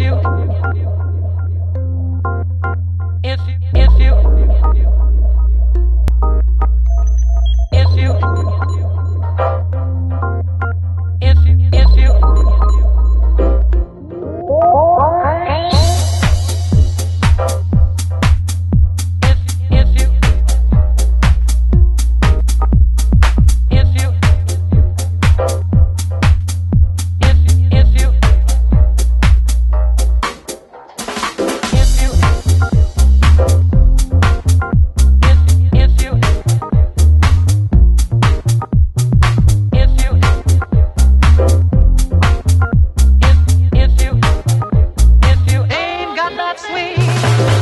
if you if you me.